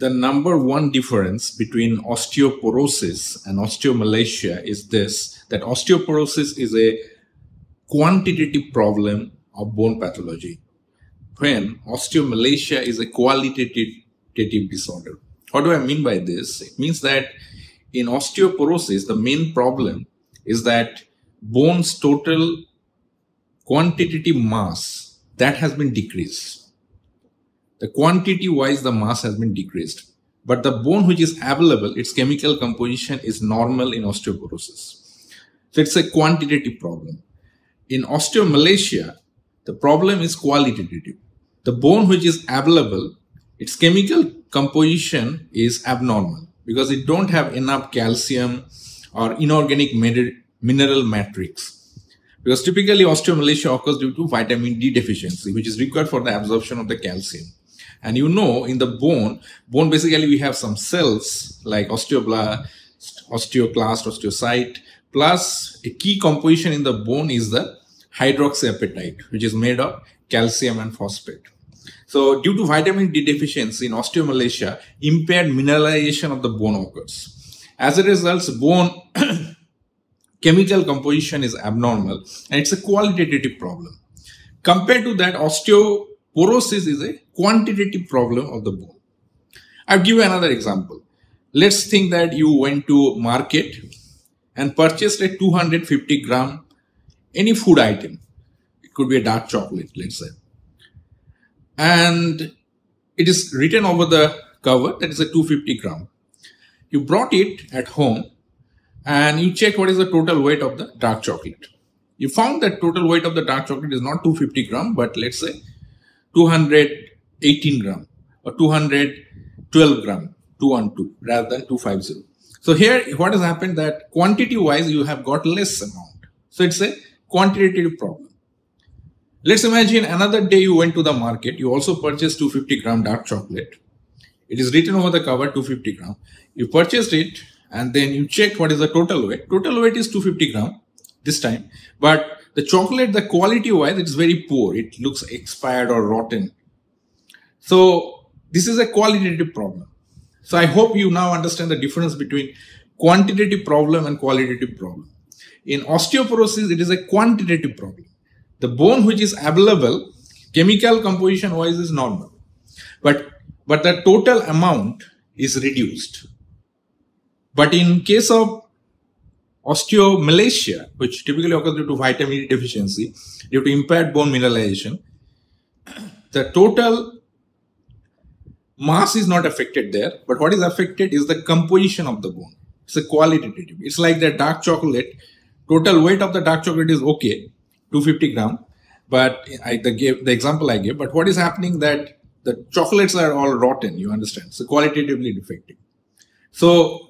the number one difference between osteoporosis and osteomalacia is this that osteoporosis is a quantitative problem of bone pathology. When osteomalacia is a qualitative disorder. What do i mean by this? It means that in osteoporosis the main problem is that bone's total quantitative mass that has been decreased the quantity wise the mass has been decreased. But the bone which is available its chemical composition is normal in osteoporosis. So it's a quantitative problem. In osteomalacia the problem is qualitative. The bone which is available its chemical composition is abnormal because it don't have enough calcium or inorganic mineral matrix. Because typically osteomalacia occurs due to vitamin D deficiency, which is required for the absorption of the calcium. And you know, in the bone, bone basically we have some cells like osteoblast, osteoclast, osteocyte, plus a key composition in the bone is the hydroxyapatite, which is made of calcium and phosphate. So due to vitamin D deficiency in osteomalacia, impaired mineralization of the bone occurs. As a result, bone chemical composition is abnormal and it's a qualitative problem. Compared to that, osteoporosis is a quantitative problem of the bone. I'll give you another example. Let's think that you went to market and purchased a 250 gram any food item. It could be a dark chocolate, let's say. And it is written over the cover that is a 250 gram. You brought it at home and you check what is the total weight of the dark chocolate. You found that total weight of the dark chocolate is not 250 gram, but let's say 218 gram or 212 gram, 212 rather than 250. So here what has happened that quantity wise you have got less amount. So it's a quantitative problem. Let's imagine another day you went to the market, you also purchased 250 gram dark chocolate. It is written over the cover 250 gram. You purchased it and then you check what is the total weight. Total weight is 250 gram this time, but the chocolate, the quality wise, it's very poor. It looks expired or rotten. So this is a qualitative problem. So I hope you now understand the difference between quantitative problem and qualitative problem. In osteoporosis, it is a quantitative problem. The bone which is available, chemical composition wise is normal, but, but the total amount is reduced. But in case of osteomalacia, which typically occurs due to vitamin D deficiency, due to impaired bone mineralization, the total mass is not affected there, but what is affected is the composition of the bone. It's a qualitative. It's like the dark chocolate. Total weight of the dark chocolate is okay, 250 gram. But I the, gave, the example I gave. But what is happening that the chocolates are all rotten. You understand? So qualitatively defective. So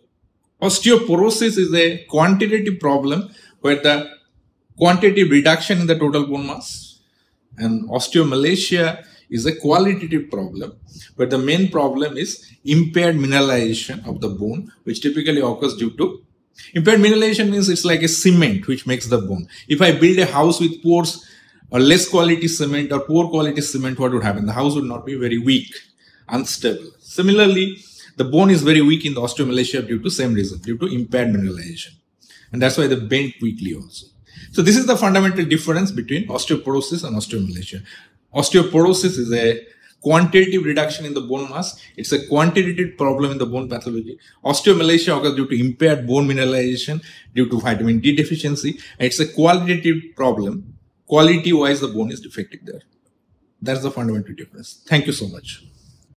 Osteoporosis is a quantitative problem where the quantitative reduction in the total bone mass and osteomalacia is a qualitative problem where the main problem is impaired mineralization of the bone which typically occurs due to impaired mineralization means it's like a cement which makes the bone. If i build a house with pores or uh, less quality cement or poor quality cement what would happen? The house would not be very weak unstable. Similarly the bone is very weak in the osteomalacia due to same reason, due to impaired mineralization. And that's why they bend quickly also. So this is the fundamental difference between osteoporosis and osteomalacia. Osteoporosis is a quantitative reduction in the bone mass. It's a quantitative problem in the bone pathology. Osteomalacia occurs due to impaired bone mineralization due to vitamin D deficiency. And It's a qualitative problem. Quality wise, the bone is defective there. That's the fundamental difference. Thank you so much.